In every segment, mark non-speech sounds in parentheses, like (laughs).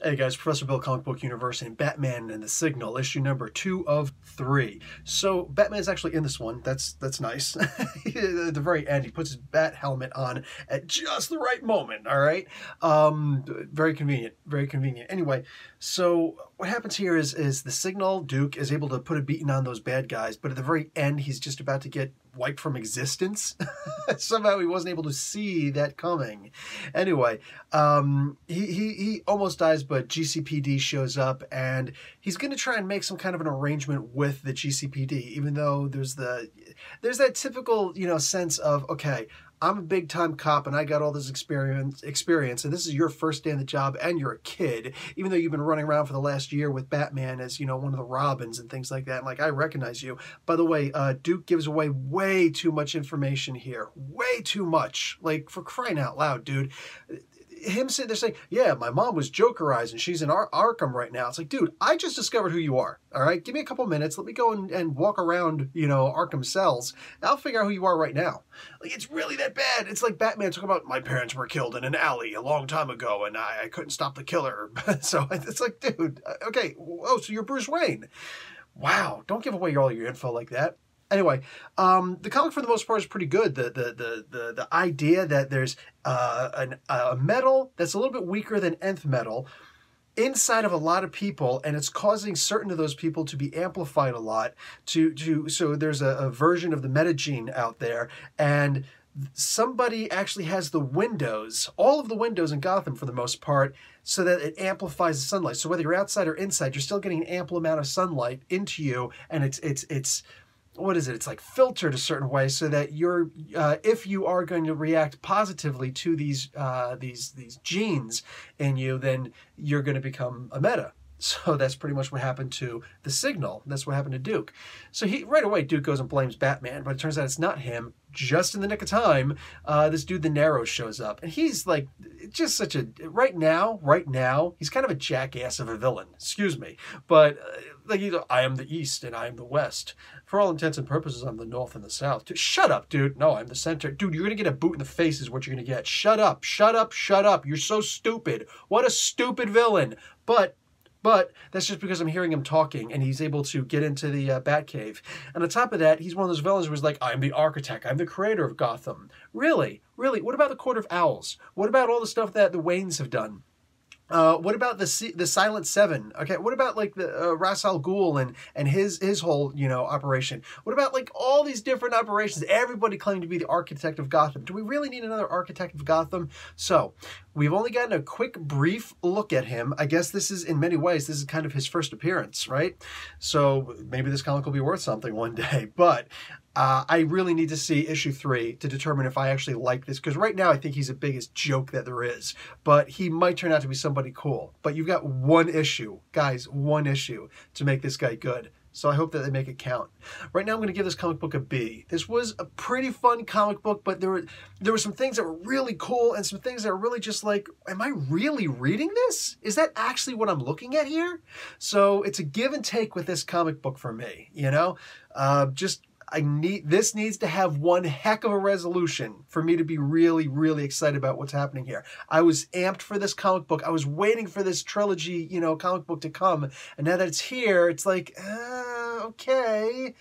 Hey guys, Professor Bill Comic Book University and Batman and the Signal, issue number two of three. So Batman's actually in this one. That's that's nice. (laughs) at the very end, he puts his bat helmet on at just the right moment. All right, um, very convenient, very convenient. Anyway, so what happens here is is the Signal Duke is able to put a beating on those bad guys, but at the very end, he's just about to get wiped from existence. (laughs) Somehow he wasn't able to see that coming. Anyway, um, he, he, he almost dies, but GCPD shows up and he's going to try and make some kind of an arrangement with the GCPD, even though there's the there's that typical you know sense of okay, I'm a big time cop and I got all this experience experience and this is your first day on the job and you're a kid even though you've been running around for the last year with Batman as you know one of the Robins and things like that and like I recognize you. By the way uh, Duke gives away way too much information here. Way too much. Like for crying out loud dude him sitting there saying, "Yeah, my mom was Jokerized and she's in Ar- Arkham right now." It's like, dude, I just discovered who you are. All right, give me a couple minutes. Let me go and, and walk around, you know, Arkham cells. I'll figure out who you are right now. Like, it's really that bad. It's like Batman talking about my parents were killed in an alley a long time ago, and I, I couldn't stop the killer. (laughs) so it's like, dude, uh, okay, oh, so you're Bruce Wayne. Wow, don't give away all your info like that. Anyway, um, the comic for the most part is pretty good. The the the the, the idea that there's uh, an, a metal that's a little bit weaker than nth metal inside of a lot of people and it's causing certain of those people to be amplified a lot to to so there's a, a version of the metagene out there and somebody actually has the windows, all of the windows in Gotham for the most part, so that it amplifies the sunlight. So whether you're outside or inside, you're still getting an ample amount of sunlight into you, and it's it's it's what is it? It's like filtered a certain way so that you're, uh, if you are going to react positively to these uh, these these genes in you, then you're going to become a meta. So that's pretty much what happened to the signal. That's what happened to Duke. So he right away Duke goes and blames Batman, but it turns out it's not him. Just in the nick of time, uh, this dude the Narrow shows up, and he's like just such a right now, right now he's kind of a jackass of a villain. Excuse me, but uh, like know, I am the East and I am the West. For all intents and purposes, I'm the North and the South. Dude, shut up, dude. No, I'm the center. Dude, you're gonna get a boot in the face is what you're gonna get. Shut up, shut up, shut up. You're so stupid. What a stupid villain. But but that's just because I'm hearing him talking and he's able to get into the uh, Batcave. And on top of that, he's one of those villains who was like, I'm the architect, I'm the creator of Gotham. Really? Really? What about the Court of Owls? What about all the stuff that the Waynes have done? Uh, what about the the Silent Seven? Okay, what about like the uh, Ra's al Ghul and and his his whole you know operation? What about like all these different operations? Everybody claiming to be the architect of Gotham. Do we really need another architect of Gotham? So we've only gotten a quick, brief look at him. I guess this is in many ways this is kind of his first appearance, right? So maybe this comic will be worth something one (laughs) day. But uh, I really need to see issue three to determine if I actually like this because right now I think he's the biggest joke that there is. But he might turn out to be somebody cool. But you've got one issue, guys, one issue to make this guy good. So I hope that they make it count. Right now I'm going to give this comic book a B. This was a pretty fun comic book, but there were there were some things that were really cool and some things that were really just like, am I really reading this? Is that actually what I'm looking at here? So it's a give and take with this comic book for me, you know? Uh, just I need this needs to have one heck of a resolution for me to be really, really excited about what's happening here. I was amped for this comic book. I was waiting for this trilogy, you know, comic book to come, and now that it's here, it's like, uh, okay.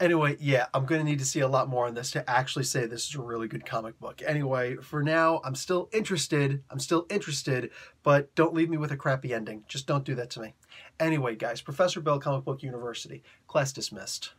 Anyway, yeah, I'm going to need to see a lot more on this to actually say this is a really good comic book. Anyway, for now, I'm still interested. I'm still interested, but don't leave me with a crappy ending. Just don't do that to me. Anyway, guys, Professor Bill Comic Book University, class dismissed.